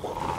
Come on.